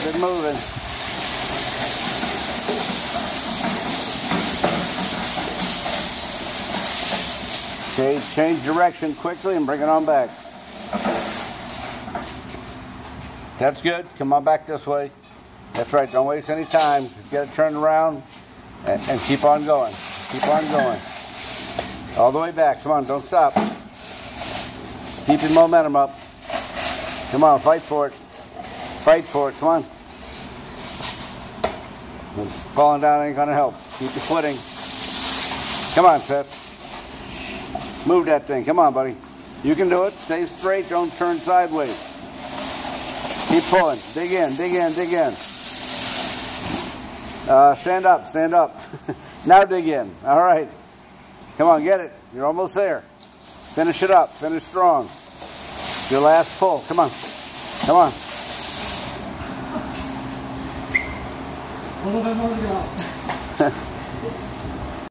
Keep it moving. Okay, change direction quickly and bring it on back. That's good. Come on back this way. That's right. Don't waste any time. Just get it turned around and, and keep on going. Keep on going. All the way back. Come on. Don't stop. Keep your momentum up. Come on. Fight for it. Fight for it. Come on. Falling down ain't to help. Keep your footing. Come on, Seth. Move that thing. Come on, buddy. You can do it. Stay straight. Don't turn sideways. Keep pulling. Dig in, dig in, dig in. Uh, stand up, stand up. now dig in. All right. Come on, get it. You're almost there. Finish it up. Finish strong. Your last pull. Come on. Come on. この辺までは。